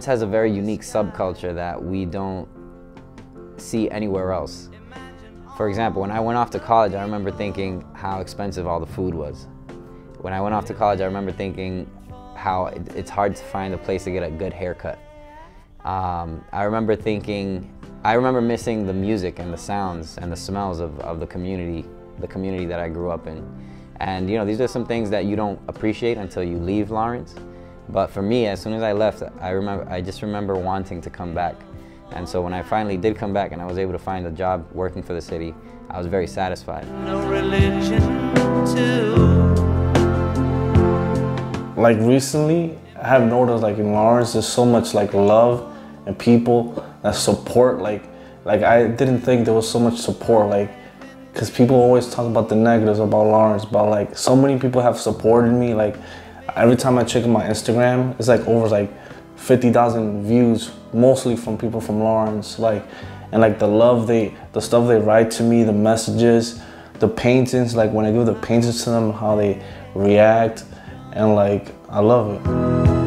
Lawrence has a very unique subculture that we don't see anywhere else. For example, when I went off to college, I remember thinking how expensive all the food was. When I went off to college, I remember thinking how it's hard to find a place to get a good haircut. Um, I remember thinking, I remember missing the music and the sounds and the smells of, of the community, the community that I grew up in. And you know, these are some things that you don't appreciate until you leave Lawrence. But for me, as soon as I left, I remember, I just remember wanting to come back. And so when I finally did come back and I was able to find a job working for the city, I was very satisfied. No like recently, I have noticed like in Lawrence, there's so much like love and people that support. Like, like I didn't think there was so much support. Like, cause people always talk about the negatives about Lawrence, but like so many people have supported me. Like, every time I check my Instagram, it's like over like 50,000 views, mostly from people from Lawrence. Like, and like the love they, the stuff they write to me, the messages, the paintings. Like when I give the paintings to them, how they react, and like I love it.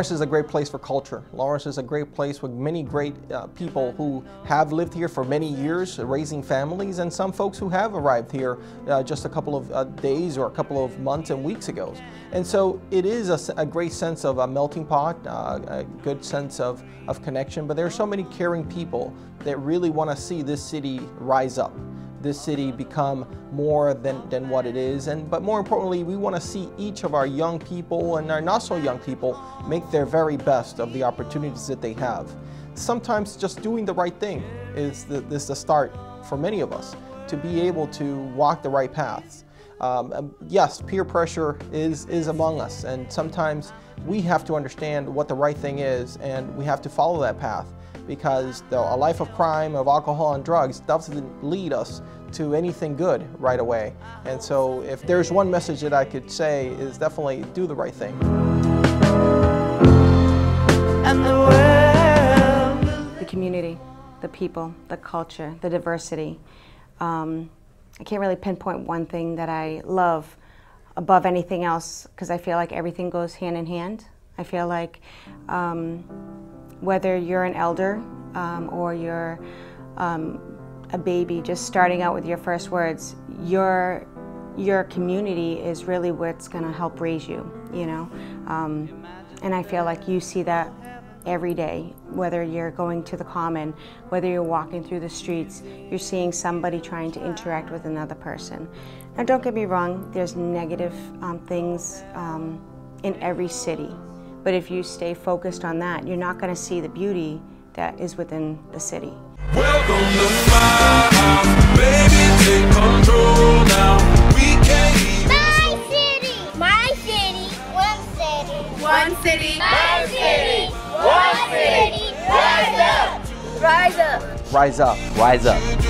Lawrence is a great place for culture. Lawrence is a great place with many great uh, people who have lived here for many years, raising families, and some folks who have arrived here uh, just a couple of uh, days or a couple of months and weeks ago. And so it is a, a great sense of a melting pot, uh, a good sense of, of connection, but there are so many caring people that really want to see this city rise up this city become more than, than what it is. And, but more importantly, we want to see each of our young people and our not so young people make their very best of the opportunities that they have. Sometimes just doing the right thing is the, is the start for many of us to be able to walk the right paths. Um, yes, peer pressure is, is among us, and sometimes we have to understand what the right thing is, and we have to follow that path because the, a life of crime, of alcohol and drugs doesn't lead us to anything good right away. And so if there's one message that I could say is definitely do the right thing. And the world The community, the people, the culture, the diversity. Um, I can't really pinpoint one thing that I love above anything else because I feel like everything goes hand in hand. I feel like um, whether you're an elder um, or you're um, a baby just starting out with your first words, your your community is really what's going to help raise you, you know. Um, and I feel like you see that every day, whether you're going to the common, whether you're walking through the streets, you're seeing somebody trying to interact with another person. Now, don't get me wrong, there's negative um, things um, in every city, but if you stay focused on that, you're not going to see the beauty that is within the city. Welcome to my house, baby, take control now. We can't My city, my city, one city, one city, my city, one city. Rise up, rise up, rise up, rise up.